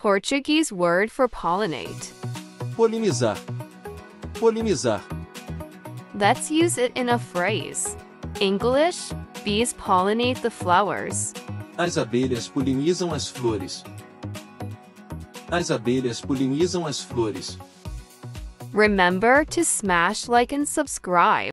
Portuguese word for pollinate. Polinizar. Polinizar. Let's use it in a phrase. English, bees pollinate the flowers. As abelhas polinizam as flores. As abelhas polinizam as flores. Remember to smash like and subscribe.